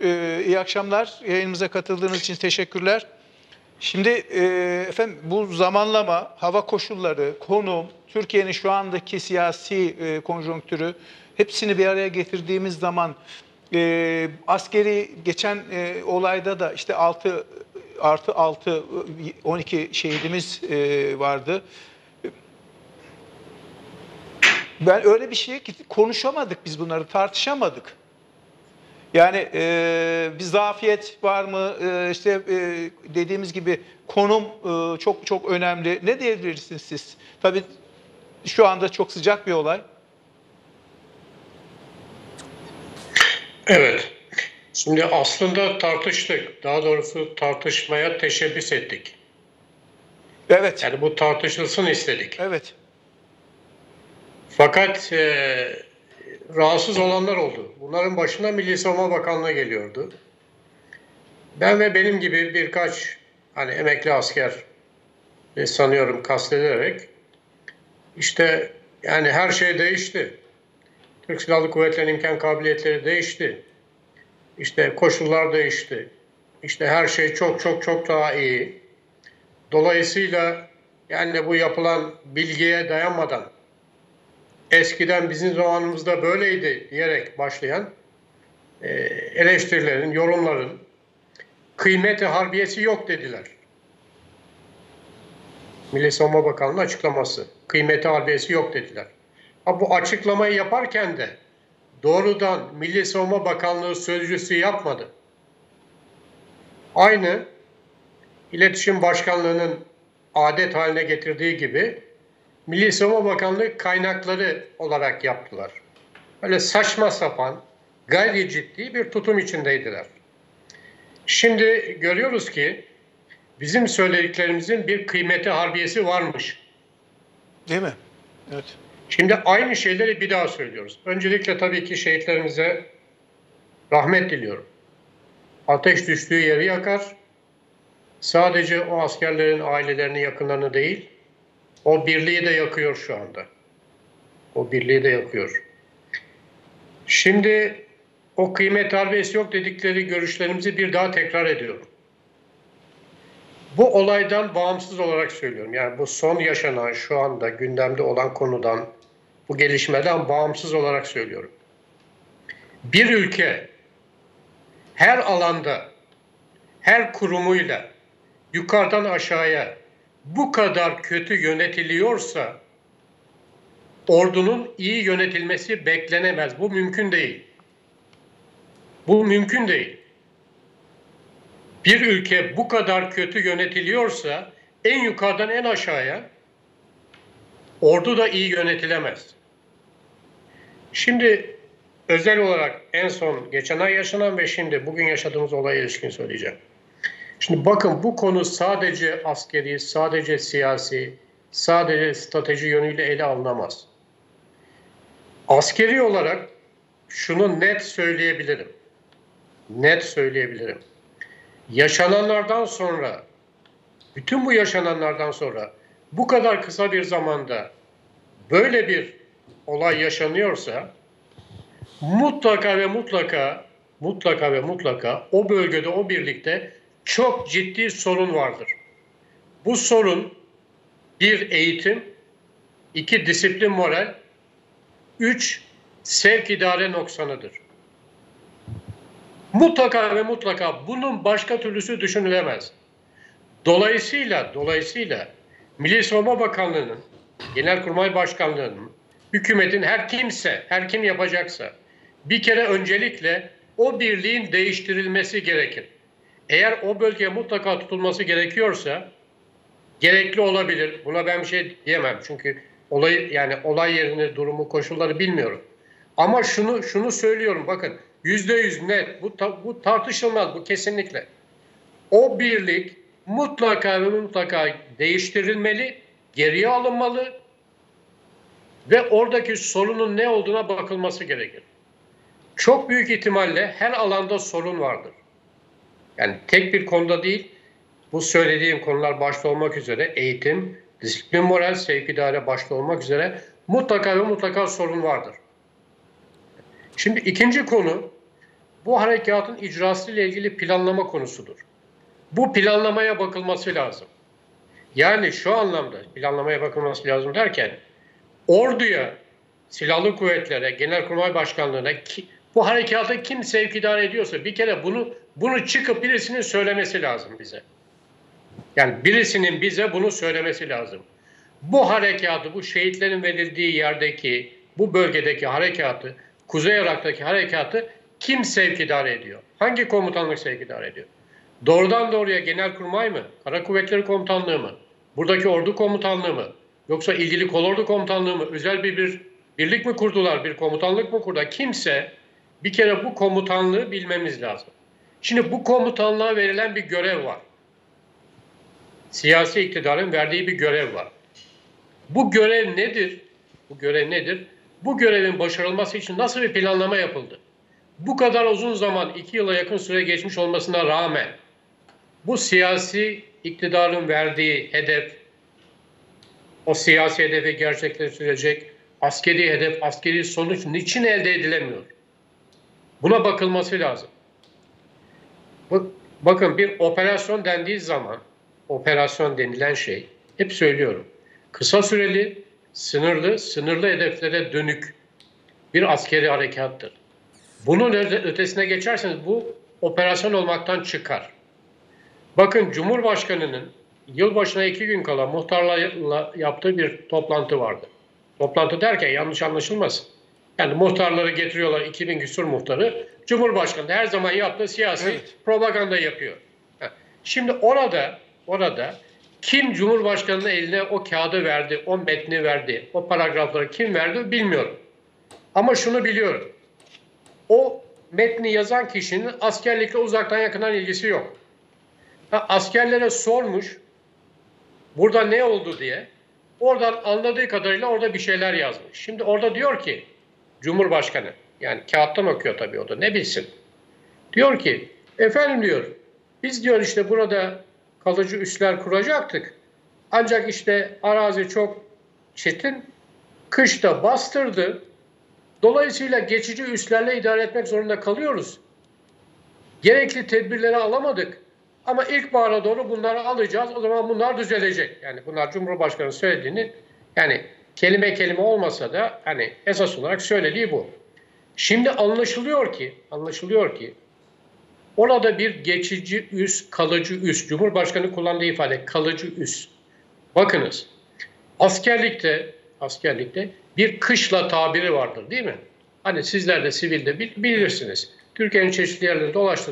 e, iyi akşamlar. Yayınımıza katıldığınız için teşekkürler. Şimdi e, efendim bu zamanlama, hava koşulları, konum, Türkiye'nin şu andaki siyasi e, konjonktürü hepsini bir araya getirdiğimiz zaman e, askeri geçen olayda da işte 6 artı 6 12 şehidimiz vardı. Ben öyle bir şey ki konuşamadık biz bunları tartışamadık. Yani e, bir zafiyet var mı? E, işte e, dediğimiz gibi konum e, çok çok önemli. Ne diyebilirsiniz siz? Tabii şu anda çok sıcak bir olay. Evet. Şimdi aslında tartıştık. Daha doğrusu tartışmaya teşebbüs ettik. Evet. Yani bu tartışılsın istedik. Evet. Fakat e, rahatsız olanlar oldu. Bunların başına Milli Savunma Bakanlığı geliyordu. Ben ve benim gibi birkaç hani emekli asker sanıyorum kastederek işte yani her şey değişti. Türk Silahlı Kuvvetleri'nin imkan kabiliyetleri değişti. İşte koşullar değişti. İşte her şey çok çok çok daha iyi. Dolayısıyla yani bu yapılan bilgiye dayanmadan eskiden bizim zamanımızda böyleydi diyerek başlayan e, eleştirilerin, yorumların kıymeti harbiyesi yok dediler. Milli Savunma Bakanlığı açıklaması. Kıymeti harbiyesi yok dediler. Ha, bu açıklamayı yaparken de doğrudan Milli Savunma Bakanlığı sözcüsü yapmadı. Aynı İletişim Başkanlığı'nın adet haline getirdiği gibi Milli Savunma Bakanlığı kaynakları olarak yaptılar. Öyle saçma sapan, gayri ciddi bir tutum içindeydiler. Şimdi görüyoruz ki bizim söylediklerimizin bir kıymeti harbiyesi varmış. Değil mi? Evet. Şimdi aynı şeyleri bir daha söylüyoruz. Öncelikle tabii ki şehitlerimize rahmet diliyorum. Ateş düştüğü yeri yakar. Sadece o askerlerin ailelerini, yakınlarını değil, o birliği de yakıyor şu anda. O birliği de yakıyor. Şimdi o kıymet harbiyesi yok dedikleri görüşlerimizi bir daha tekrar ediyorum. Bu olaydan bağımsız olarak söylüyorum. Yani bu son yaşanan şu anda gündemde olan konudan, bu gelişmeden bağımsız olarak söylüyorum. Bir ülke her alanda, her kurumuyla yukarıdan aşağıya bu kadar kötü yönetiliyorsa ordunun iyi yönetilmesi beklenemez. Bu mümkün değil. Bu mümkün değil. Bir ülke bu kadar kötü yönetiliyorsa en yukarıdan en aşağıya ordu da iyi yönetilemez. Şimdi özel olarak en son geçen ay yaşanan ve şimdi bugün yaşadığımız olaya ilişkin söyleyeceğim. Şimdi bakın bu konu sadece askeri, sadece siyasi, sadece strateji yönüyle ele alınamaz. Askeri olarak şunu net söyleyebilirim. Net söyleyebilirim. Yaşananlardan sonra, bütün bu yaşananlardan sonra bu kadar kısa bir zamanda böyle bir olay yaşanıyorsa mutlaka ve mutlaka mutlaka ve mutlaka o bölgede o birlikte çok ciddi sorun vardır. Bu sorun bir eğitim, iki disiplin moral, üç sevk idare noksanıdır. Mutlaka ve mutlaka bunun başka türlüsü düşünülemez. Dolayısıyla dolayısıyla Milli Savunma Bakanlığı'nın, Genelkurmay Başkanlığı'nın, hükümetin her kimse, her kim yapacaksa bir kere öncelikle o birliğin değiştirilmesi gerekir. Eğer o bölge mutlaka tutulması gerekiyorsa gerekli olabilir. Buna ben bir şey diyemem. Çünkü olay yani olay yerini, durumu, koşulları bilmiyorum. Ama şunu şunu söylüyorum bakın yüzde yüz net bu, bu tartışılmaz bu kesinlikle. O birlik mutlaka ve mutlaka değiştirilmeli, geriye alınmalı ve oradaki sorunun ne olduğuna bakılması gerekir. Çok büyük ihtimalle her alanda sorun vardır. Yani tek bir konuda değil, bu söylediğim konular başta olmak üzere eğitim, disiplin moral, sevk idare başta olmak üzere mutlaka ve mutlaka sorun vardır. Şimdi ikinci konu, bu harekatın icrası ile ilgili planlama konusudur. Bu planlamaya bakılması lazım. Yani şu anlamda planlamaya bakılması lazım derken orduya, silahlı kuvvetlere, genelkurmay başkanlığına ki, bu harekatı kim sevkidar ediyorsa bir kere bunu bunu çıkıp birisinin söylemesi lazım bize. Yani birisinin bize bunu söylemesi lazım. Bu harekatı, bu şehitlerin verildiği yerdeki, bu bölgedeki harekatı, Kuzey Irak'taki harekatı kim sevkidar ediyor? Hangi komutanlık sevkidar ediyor? Doğrudan doğruya Genelkurmay mı? Kara Kuvvetleri Komutanlığı mı? Buradaki ordu komutanlığı mı? Yoksa ilgili kolordu komutanlığı mı? Özel bir, bir birlik mi kurdular? Bir komutanlık mı kurdular? Kimse bir kere bu komutanlığı bilmemiz lazım. Şimdi bu komutanlığa verilen bir görev var. Siyasi iktidarın verdiği bir görev var. Bu görev nedir? Bu görev nedir? Bu görevin başarılması için nasıl bir planlama yapıldı? Bu kadar uzun zaman, iki yıla yakın süre geçmiş olmasına rağmen bu siyasi iktidarın verdiği hedef, o siyasi hedefi gerçekleştirecek askeri hedef, askeri sonuç niçin elde edilemiyor? Buna bakılması lazım. Bak- Bakın bir operasyon dendiği zaman, operasyon denilen şey, hep söylüyorum, kısa süreli, sınırlı, sınırlı hedeflere dönük bir askeri harekattır. Bunun öte- ötesine geçerseniz bu operasyon olmaktan çıkar. Bakın Cumhurbaşkanı'nın yılbaşına iki gün kala muhtarlarla yaptığı bir toplantı vardı. Toplantı derken yanlış anlaşılmasın. Yani muhtarları getiriyorlar 2000 küsur muhtarı. Cumhurbaşkanı da her zaman yaptığı siyasi Evet. propaganda yapıyor. Şimdi orada orada kim Cumhurbaşkanı'nın eline o kağıdı verdi, o metni verdi, o paragrafları kim verdi bilmiyorum. Ama şunu biliyorum. O metni yazan kişinin askerlikle uzaktan yakından ilgisi yok. Ha, askerlere sormuş burada ne oldu diye. Oradan anladığı kadarıyla orada bir şeyler yazmış. Şimdi orada diyor ki Cumhurbaşkanı yani kağıttan okuyor tabii o da ne bilsin. Diyor ki efendim diyor biz diyor işte burada kalıcı üsler kuracaktık. Ancak işte arazi çok çetin. Kışta bastırdı. Dolayısıyla geçici üslerle idare etmek zorunda kalıyoruz. Gerekli tedbirleri alamadık. Ama ilkbahara doğru bunları alacağız. O zaman bunlar düzelecek. Yani bunlar Cumhurbaşkanı söylediğini yani kelime kelime olmasa da hani esas olarak söylediği bu. Şimdi anlaşılıyor ki, anlaşılıyor ki orada bir geçici üs, kalıcı üs, Cumhurbaşkanı kullandığı ifade kalıcı üs. Bakınız, askerlikte, askerlikte bir kışla tabiri vardır değil mi? Hani sizler de sivilde bil- bilirsiniz. Türkiye'nin çeşitli yerlerinde dolaştığınız